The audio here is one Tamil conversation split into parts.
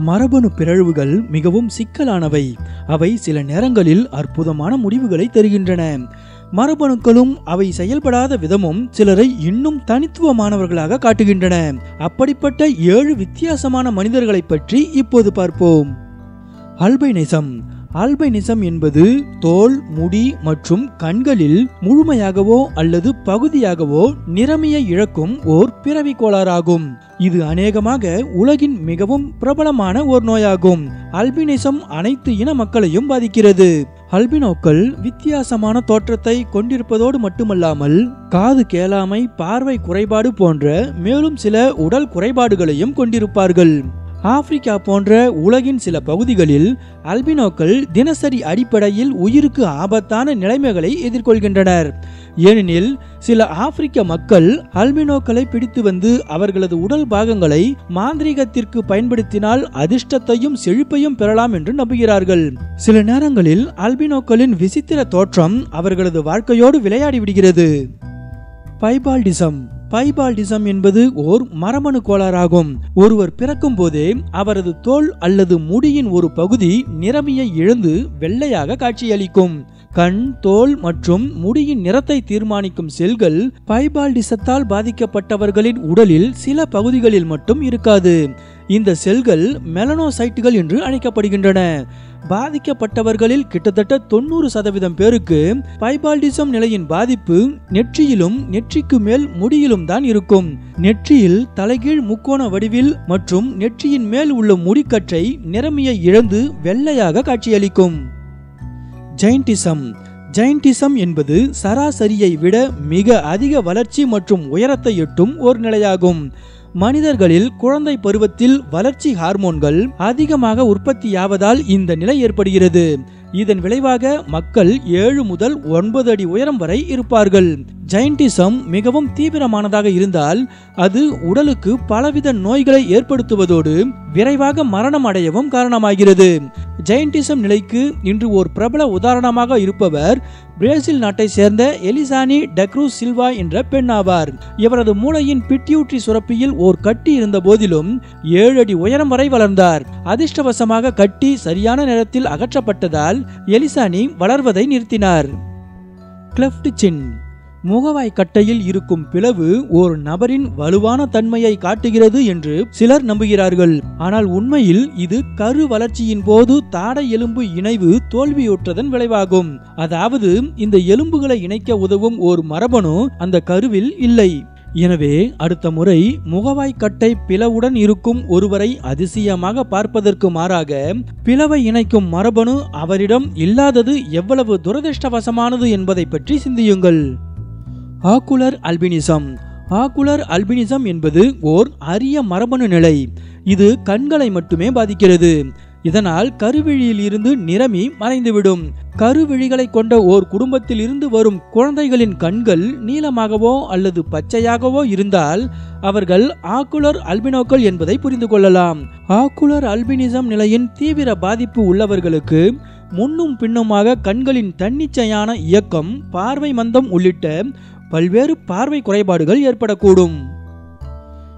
மரபணு பிறழ்வுகள் மிகவும் சிக்கலானவை. அவை சில நேரங்களில் அற்புதமான முடிவுகளை தருகின்றன. மரபணுக்களும் அவை செயல்படாத விதமும் சிலரை இன்னும் தனித்துவமானவர்களாக காட்டுகின்றன. அப்படிப்பட்ட ஏழு வித்தியாசமான மனிதர்களை பற்றி இப்போது பார்ப்போம். அல்பைனிசம் ஆல்பைனிசம் என்பது தோல் முடி மற்றும் கண்களில் முழுமையாகவோ அல்லது பகுதியாகவோ நிறமியை இழக்கும் ஓர் பிறவி கோளாறாகும். இது அநேகமாக உலகின் மிகவும் பிரபலமான ஒரு நோயாகும். அல்பினிசம் அனைத்து இன மக்களையும் பாதிக்கிறது. அல்பினோக்கள் வித்தியாசமான தோற்றத்தை கொண்டிருப்பதோடு மட்டுமல்லாமல் காது கேளாமை பார்வை குறைபாடு போன்ற மேலும் சில உடல் குறைபாடுகளையும் கொண்டிருப்பார்கள். ஆப்பிரிக்கா போன்ற உலகின் சில பகுதிகளில் அல்பினோக்கள் தினசரி அடிப்படையில் உயிருக்கு ஆபத்தான நிலைமைகளை எதிர்கொள்கின்றனர். ஏனெனில் சில ஆப்பிரிக்க மக்கள் அல்பினோக்களை பிடித்து வந்து அவர்களது உடல் பாகங்களை மாந்திரீகத்திற்கு பயன்படுத்தினால் அதிர்ஷ்டத்தையும் செழிப்பையும் பெறலாம் என்று நம்புகிறார்கள். சில நேரங்களில் அல்பினோக்களின் விசித்திர தோற்றம் அவர்களது வாழ்க்கையோடு விளையாடி விடுகிறது பைபால்டிசம் பைபால்டிசம் என்பது ஓர் மரபணு கோளாறாகும். ஒருவர் பிறக்கும் போதே அவரது தோல் அல்லது முடியின் ஒரு பகுதி நிறமியை இழந்து வெள்ளையாக காட்சியளிக்கும். கண் தோல் மற்றும் முடியின் நிறத்தை தீர்மானிக்கும் செல்கள் பைபால்டிசத்தால் பாதிக்கப்பட்டவர்களின் உடலில் சில பகுதிகளில் மட்டும் இருக்காது. இந்த செல்கள் மெலனோசைட்டுகள் என்று அழைக்கப்படுகின்றன. பாதிக்கப்பட்டவர்களில் கிட்டத்தட்ட தொண்ணூறு சதவீதம் பேருக்கு பைபால்டிசம் நிலையின் பாதிப்பு நெற்றியிலும் நெற்றிக்கு மேல் முடியிலும் தான் இருக்கும். நெற்றியில் தலைகீழ் முக்கோண வடிவில் மற்றும் நெற்றியின் மேல் உள்ள முடிக்கற்றை நிறமியை இழந்து வெள்ளையாக காட்சியளிக்கும். ஜெயின்டிசம் ஜெயின்டிசம் என்பது சராசரியை விட மிக அதிக வளர்ச்சி மற்றும் உயரத்தை எட்டும் ஒரு நிலையாகும். மனிதர்களில் குழந்தை பருவத்தில் வளர்ச்சி ஹார்மோன்கள் அதிகமாக உற்பத்தியாவதால் இந்த நிலை ஏற்படுகிறது. இதன் விளைவாக மக்கள் ஏழு முதல் ஒன்பது அடி உயரம் வரை இருப்பார்கள். ஜெயின்டிசம் மிகவும் தீவிரமானதாக இருந்தால் அது உடலுக்கு பலவித நோய்களை ஏற்படுத்துவதோடு விரைவாக மரணம் அடையவும் காரணமாகிறது. ஜெயின்டிசம் நிலைக்கு இன்று ஒரு பிரபல உதாரணமாக இருப்பவர் பிரேசில் நாட்டை சேர்ந்த எலிசானி டக்ரூஸ் சில்வா என்ற பெண் ஆவார் இவரது மூளையின் பிட்டியூற்றி சுரப்பியில் ஓர் கட்டி இருந்த போதிலும் ஏழு அடி உயரம் வரை வளர்ந்தார். அதிர்ஷ்டவசமாக கட்டி சரியான நேரத்தில் அகற்றப்பட்டதால் எலிசானி வளர்வதை நிறுத்தினார். கிளெஃப்ட் சின். முகவாய் கட்டையில் இருக்கும் பிளவு ஒரு நபரின் வலுவான தன்மையை காட்டுகிறது என்று சிலர் நம்புகிறார்கள். ஆனால் உண்மையில் இது கரு வளர்ச்சியின் போது தாடை எலும்பு இணைவு தோல்வியுற்றதன் விளைவாகும். அதாவது இந்த எலும்புகளை இணைக்க உதவும் ஒரு மரபணு அந்த கருவில் இல்லை. எனவே அடுத்த முறை முகவாய் கட்டை பிளவுடன் இருக்கும் ஒருவரை அதிசயமாக பார்ப்பதற்கு மாறாக பிளவை இணைக்கும் மரபணு அவரிடம் இல்லாதது எவ்வளவு துரதிருஷ்டவசமானது என்பதை பற்றி சிந்தியுங்கள். Ocular albinism. ஆக்குலர் அல்பினிசம் என்பது ஓர் அரிய மரபணு நிலை. இது கண்களை மட்டுமே பாதிக்கிறது. இதனால் கருவிழியில் இருந்து நிறமி மறைந்துவிடும். கருவிழிகளை கொண்ட ஓர் குடும்பத்தில் இருந்து வரும் குழந்தைகளின் கண்கள் நீளமாகவோ அல்லது பச்சையாகவோ இருந்தால் அவர்கள் ஆக்குலர் அல்பினோக்கள் என்பதை புரிந்து கொள்ளலாம். ஆக்குலர் அல்பினிசம் நிலையின் தீவிர பாதிப்பு உள்ளவர்களுக்கு முன்னும் பின்னுமாக கண்களின் தன்னிச்சையான இயக்கம் பார்வை மந்தம் உள்ளிட்ட பல்வேறு பார்வை குறைபாடுகள் ஏற்படக்கூடும்.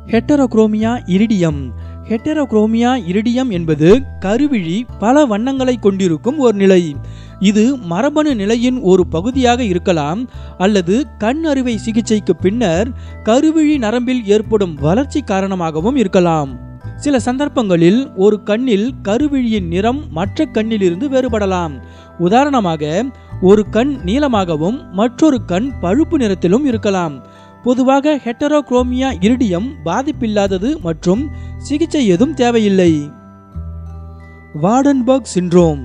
ஹெட்டரோக்ரோமியா இரிடியம். ஹெட்டரோக்ரோமியா இரிடியம் என்பது கருவிழி பல வண்ணங்களை கொண்டிருக்கும் ஒரு நிலை. இது மரபணு நிலையின் ஒரு பகுதியாக இருக்கலாம் அல்லது கண் அறுவை சிகிச்சைக்கு பின்னர் கருவிழி நரம்பில் ஏற்படும் வளர்ச்சி காரணமாகவும் இருக்கலாம். சில சந்தர்ப்பங்களில் ஒரு கண்ணில் கருவிழியின் நிறம் மற்ற கண்ணிலிருந்து வேறுபடலாம். உதாரணமாக ஒரு கண் நீளமாகவும் மற்றொரு கண் பழுப்பு நிறத்திலும் இருக்கலாம். பொதுவாக ஹெட்டரோக்ரோமியா இரிடியம் பாதிப்பில்லாதது மற்றும் சிகிச்சை எதுவும் தேவையில்லை. Waardenburg syndrome.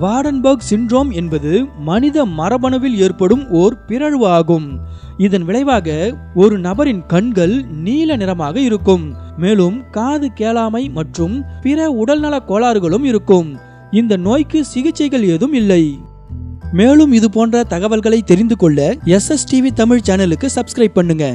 வார்டன்பர்க் சிண்ட்ரோம் என்பது மனித மரபணுவில் ஏற்படும் ஓர் பிறழ்வு ஆகும். இதன் விளைவாக ஒரு நபரின் கண்கள் நீல நிறமாக இருக்கும். மேலும் காது கேளாமை மற்றும் பிற உடல்நல கோளாறுகளும் இருக்கும். இந்த நோய்க்கு சிகிச்சைகள் ஏதும் இல்லை. மேலும் இது போன்ற தகவல்களை தெரிந்து கொள்ள எஸ்எஸ்டிவி தமிழ் சேனலுக்கு சப்ஸ்கிரைப் பண்ணுங்க.